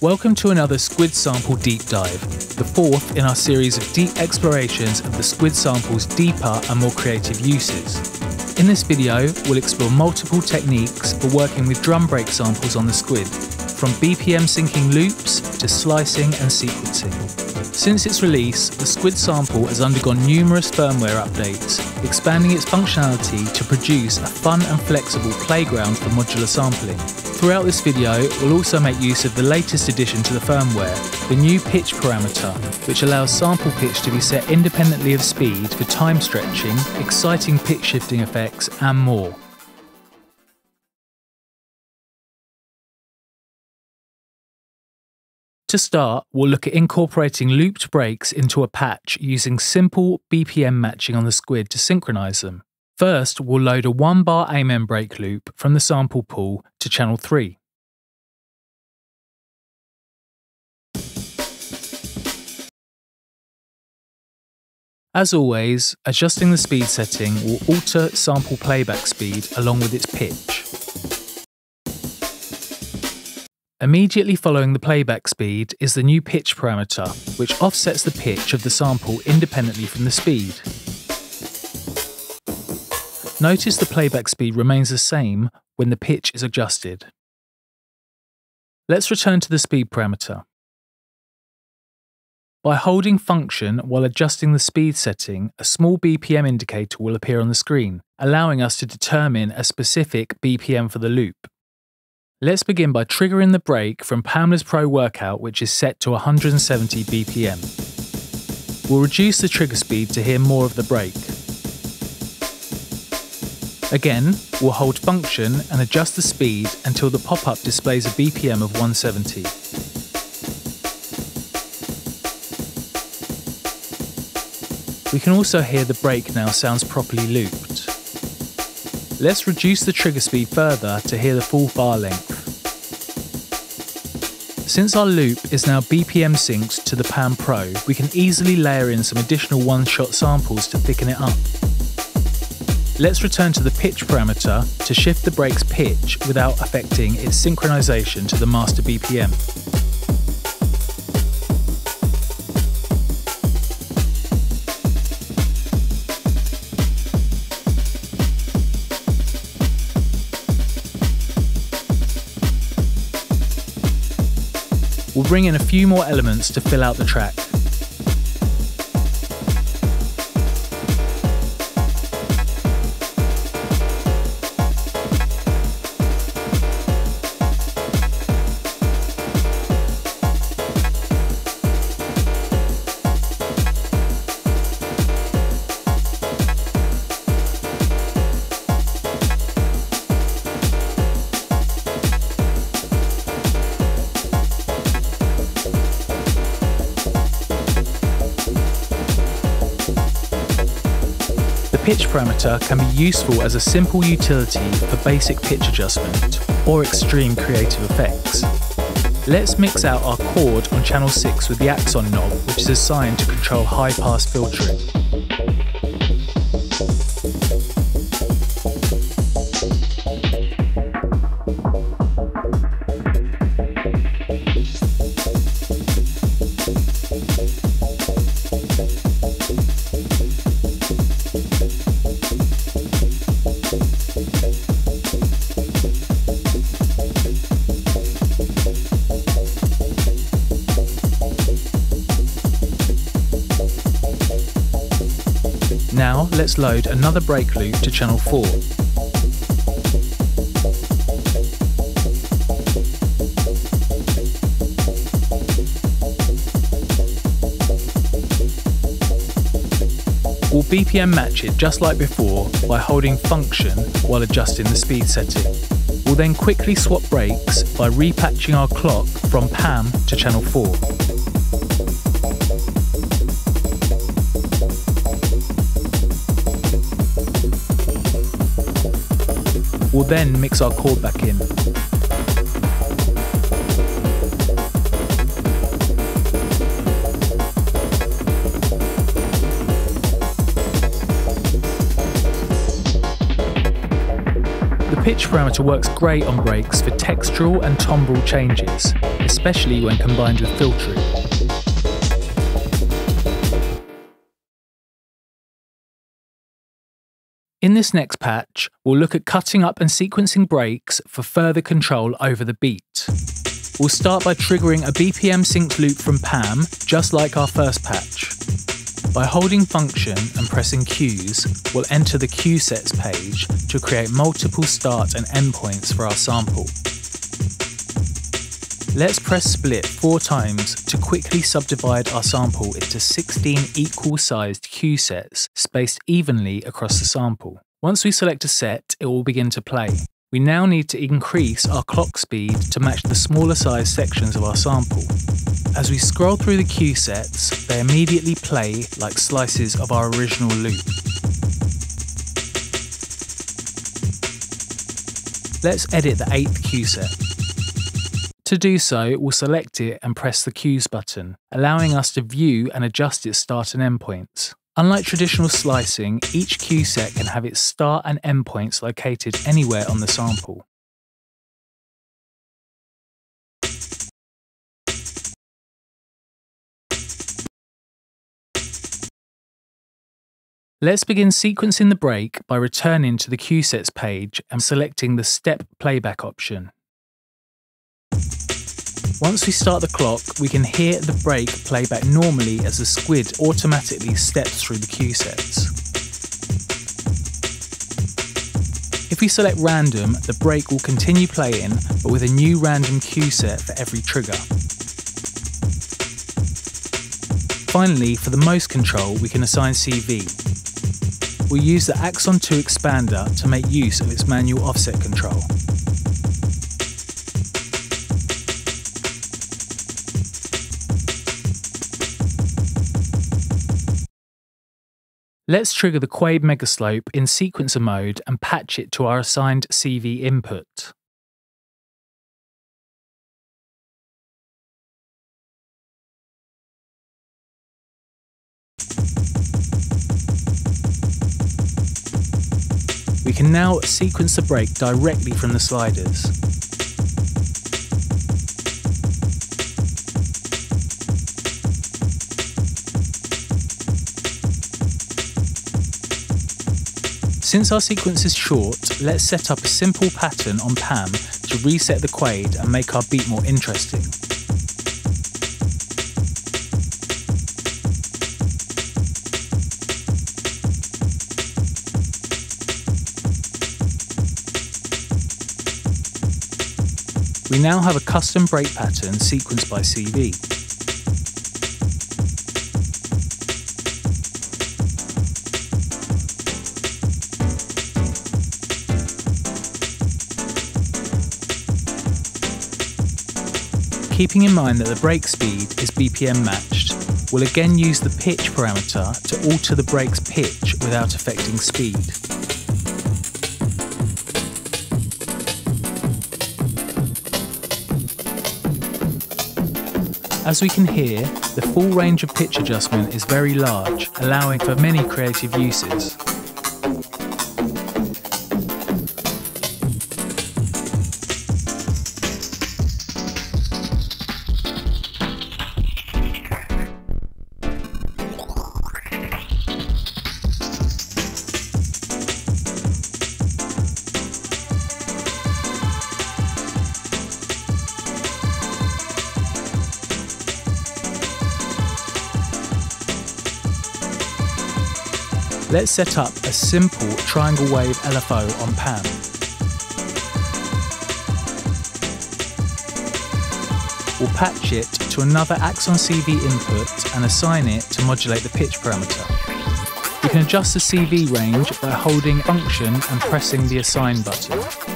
Welcome to another Squid Sample Deep Dive, the fourth in our series of deep explorations of the Squid Sample's deeper and more creative uses. In this video, we'll explore multiple techniques for working with drum break samples on the Squid, from BPM syncing loops to slicing and sequencing. Since its release, the Squid sample has undergone numerous firmware updates, expanding its functionality to produce a fun and flexible playground for modular sampling. Throughout this video, we'll also make use of the latest addition to the firmware, the new pitch parameter, which allows sample pitch to be set independently of speed for time stretching, exciting pitch shifting effects, and more. To start, we'll look at incorporating looped breaks into a patch using simple BPM matching on the squid to synchronize them. First, we'll load a 1 bar Amen break loop from the sample pool to channel 3. As always, adjusting the speed setting will alter sample playback speed along with its pitch. Immediately following the playback speed is the new pitch parameter, which offsets the pitch of the sample independently from the speed. Notice the playback speed remains the same when the pitch is adjusted. Let's return to the speed parameter. By holding function while adjusting the speed setting, a small BPM indicator will appear on the screen, allowing us to determine a specific BPM for the loop. Let's begin by triggering the break from Pamela's Pro Workout, which is set to 170 BPM. We'll reduce the trigger speed to hear more of the break. Again, we'll hold function and adjust the speed until the pop-up displays a BPM of 170. We can also hear the break now sounds properly looped. Let's reduce the trigger speed further to hear the full bar length. Since our loop is now BPM synced to the PAM Pro, we can easily layer in some additional one-shot samples to thicken it up. Let's return to the pitch parameter to shift the break's pitch without affecting its synchronization to the master BPM. We'll bring in a few more elements to fill out the track. Pitch parameter can be useful as a simple utility for basic pitch adjustment or extreme creative effects. Let's mix out our chord on channel 6 with the Axon knob which is assigned to control high pass filtering. Let's load another break loop to channel 4. We'll BPM match it just like before by holding function while adjusting the speed setting. We'll then quickly swap breaks by repatching our clock from PAM to channel 4. We'll then mix our chord back in. The pitch parameter works great on breaks for textural and timbre changes, especially when combined with filtering. In this next patch, we'll look at cutting up and sequencing breaks for further control over the beat. We'll start by triggering a BPM synced loop from PAM, just like our first patch. By holding function and pressing cues, we'll enter the cue sets page to create multiple start and end points for our sample. Let's press split four times to quickly subdivide our sample into 16 equal sized cue sets spaced evenly across the sample. Once we select a set, it will begin to play. We now need to increase our clock speed to match the smaller sized sections of our sample. As we scroll through the cue sets, they immediately play like slices of our original loop. Let's edit the eighth cue set. To do so, we'll select it and press the Cues button, allowing us to view and adjust its start and end points. Unlike traditional slicing, each cue set can have its start and end points located anywhere on the sample. Let's begin sequencing the break by returning to the cue sets page and selecting the Step Playback option. Once we start the clock, we can hear the break play back normally as the squid automatically steps through the cue sets. If we select random, the break will continue playing, but with a new random cue set for every trigger. Finally, for the most control, we can assign CV. We'll use the Axon 2 expander to make use of its manual offset control. Let's trigger the Quaid Megaslope in sequencer mode and patch it to our assigned CV input. We can now sequence the break directly from the sliders. Since our sequence is short, let's set up a simple pattern on PAM to reset the quaid and make our beat more interesting. We now have a custom break pattern sequenced by CV. Keeping in mind that the break speed is BPM matched, we'll again use the pitch parameter to alter the break's pitch without affecting speed. As we can hear, the full range of pitch adjustment is very large, allowing for many creative uses. Let's set up a simple triangle wave LFO on PAM. We'll patch it to another Axon CV input and assign it to modulate the pitch parameter. We can adjust the CV range by holding function and pressing the assign button.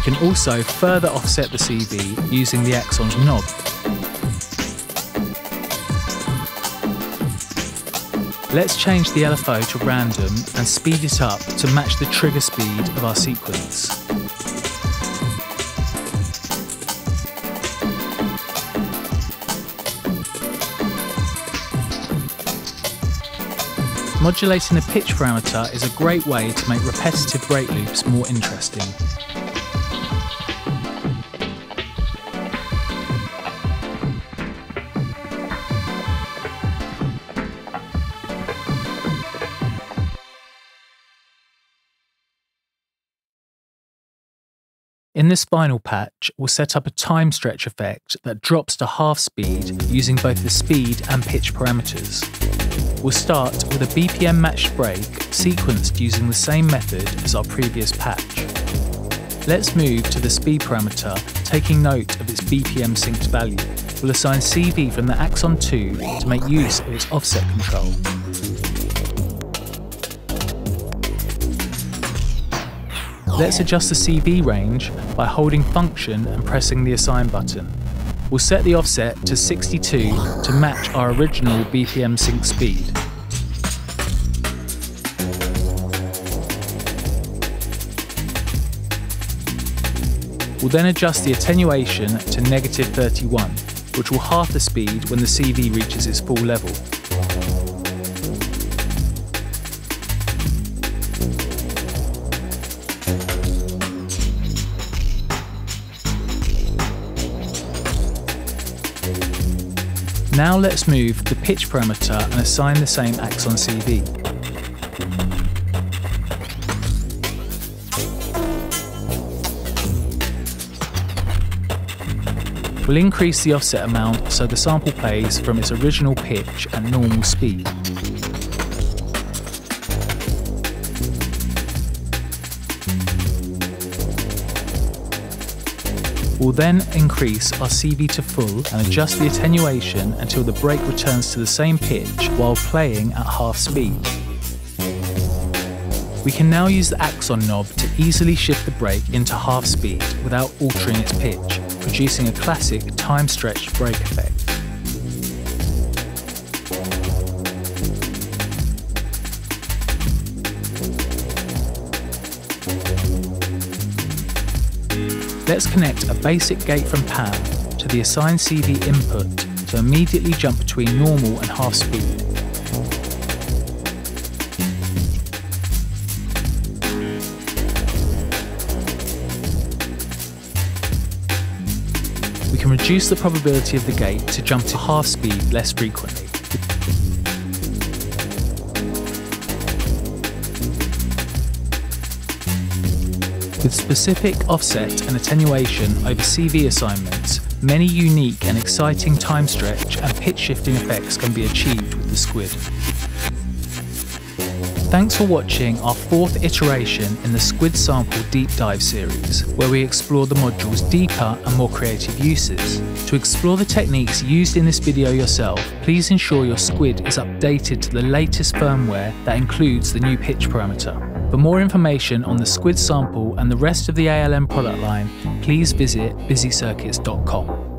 We can also further offset the CV using the Axon's knob. Let's change the LFO to random and speed it up to match the trigger speed of our sequence. Modulating the pitch parameter is a great way to make repetitive break loops more interesting. This final patch, we'll set up a time stretch effect that drops to half speed using both the speed and pitch parameters. We'll start with a BPM matched break sequenced using the same method as our previous patch. Let's move to the speed parameter, taking note of its BPM synced value. We'll assign CV from the Axon 2 to make use of its offset control. Let's adjust the CV range by holding function and pressing the assign button. We'll set the offset to 62 to match our original BPM sync speed. We'll then adjust the attenuation to negative 31, which will halve the speed when the CV reaches its full level. Now let's move the pitch parameter and assign the same Axon CV. We'll increase the offset amount so the sample plays from its original pitch at normal speed. We'll then increase our CV to full and adjust the attenuation until the break returns to the same pitch while playing at half speed. We can now use the Axon knob to easily shift the break into half speed without altering its pitch, producing a classic time-stretched break effect. Let's connect a basic gate from PAM to the assigned CV input to immediately jump between normal and half speed. We can reduce the probability of the gate to jump to half speed less frequently. With specific offset and attenuation over CV assignments, many unique and exciting time stretch and pitch shifting effects can be achieved with the Squid. Thanks for watching our fourth iteration in the Squid Sample Deep Dive series, where we explore the module's deeper and more creative uses. To explore the techniques used in this video yourself, please ensure your Squid is updated to the latest firmware that includes the new pitch parameter. For more information on the Squid sample and the rest of the ALM product line, please visit busycircuits.com.